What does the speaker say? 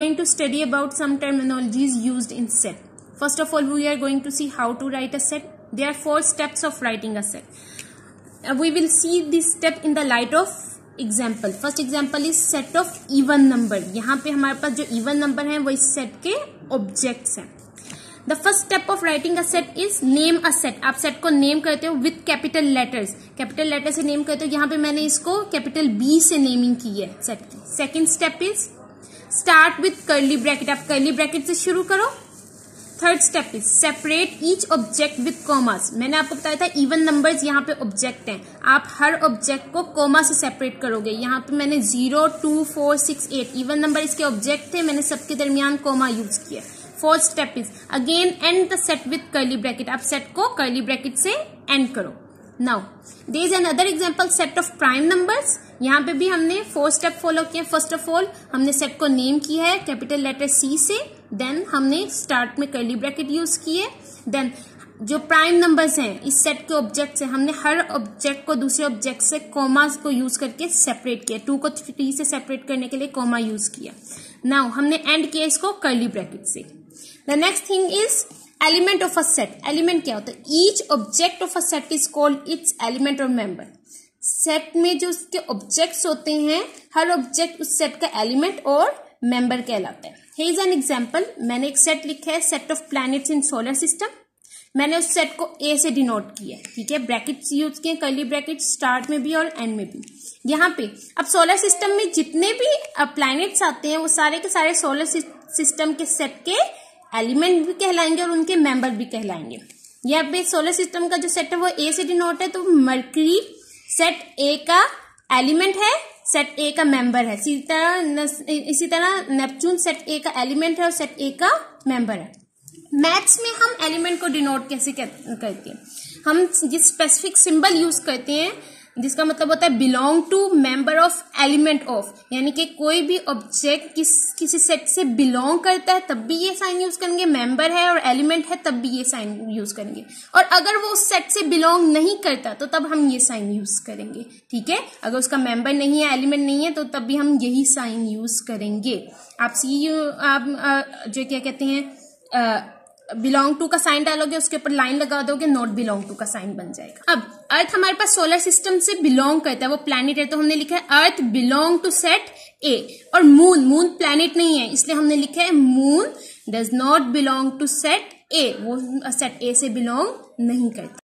going to study about some terminologies used in set. First of all, we are going to see how to write a set. There are four steps of writing a set. Uh, we will see this step in the light of example. First example is set of even number. यहाँ पे हमारे पास जो even number है वो इस set के objects हैं. The first step of writing a set is name a set आप सेट को नेम करते हो with capital letters capital letter से नेम करते हो यहाँ पे मैंने इसको कैपिटल बी से नेमिंग की है सेट की second step is start with curly bracket आप कर्ली ब्रैकेट से शुरू करो. Third step is separate each object with commas मैंने आपको बताया था इवन नंबर्स यहाँ पे ऑब्जेक्ट हैं. आप हर ऑब्जेक्ट को कोमा से सेपरेट करोगे. यहाँ पे मैंने zero two four six eight even number इसके ऑब्जेक्ट थे. मैंने सबके दरमियान कोमा यूज़ किया. Fourth step is again end the set with curly bracket आप सेट को कर्ली ब्रैकेट से एंड करो. Now there is another example set of prime numbers यहाँ पे भी हमने फोर स्टेप फॉलो किया। फ़र्स्ट ऑफ़ ऑल हमने सेट को नेम किया है कैपिटल लेटर सी से। देन हमने स्टार्ट में कर्ली ब्रैकेट यूज़ किए। देन जो प्राइम नंबर्स हैं, इस सेट के ऑब्जेक्ट से हमने हर ऑब्जेक्ट को दूसरे ऑब्जेक्ट से कोमा को यूज़ करके सेपरेट किया। टू को थ्री से सेपरेट करने के लिए कोमा यूज़ किया। नाउ हमने एंड किया इसको कर्ली ब्रैकेट से। The next thing is element of a set, element क्या होता है? Each object of a set is called its element और मेंबर सेट में जो उसके ऑब्जेक्ट्स होते हैं, हर ऑब्जेक्ट उस सेट का एलिमेंट और मेंबर कहलाता है। इज़ एन एग्ज़ाम्पल मैंने एक सेट लिखा है set of planets in solar system मैंने उस सेट को ए से डिनोट किया है, ठीक है? ब्रैकेट्स यूज़ किए कर्ली ब्रैकेट स्टार्ट में भी और एंड में भी। यहाँ पे, अब सोलर सिस्टम में जितने भी प्लैनेट्स आते हैं, वो सारे के सारे सोलर सिस्टम के सेट के एलिमेंट भी कहलाएँगे और उनके मेंबर भी कहलाएँगे। यहाँ पे सोलर सिस्टम का जो सेट है, वो ए से डिनोट है तो मर्करी सेट ए का एलिमेंट है, सेट ए का मेंबर है। इसी तरह इसी तरह नेपच्यून सेट ए का एलिमेंट है और सेट ए का मेंबर है। मैथ्स में हम एलिमेंट को डिनोट कैसे करते हैं? हम जिस स्पेसिफिक सिंबल यूज़ करते हैं जिसका मतलब होता है belong to member of element of यानी कि कोई भी ऑब्जेक्ट किस, किसी सेट से बिलोंग करता है, तब भी ये साइन यूज़ करेंगे। मेंबर है और एलिमेंट है, तब भी ये साइन यूज़ करेंगे। और अगर वो उस सेट से बिलोंग नहीं करता तो तब हम ये साइन यूज़ करेंगे। ठीक है? अगर उसका मेंबर नहीं है एलिमेंट नहीं है तो तब भी हम यही साइन यूज़ करेंगे। आप सी आप जो क्या कहते हैं बिलोंग टू का साइन डालोगे, उसके ऊपर लाइन लगा दोगे नॉट बिलोंग टू का साइन बन जाएगा। अब अर्थ हमारे पास सोलर सिस्टम से बिलोंग करता है, वो प्लैनेट है तो हमने लिखा है earth belong to set A और मून मून प्लैनेट नहीं है, इसलिए हमने लिखा है moon does not belong to set A वो सेट ए से बिलोंग नहीं करता।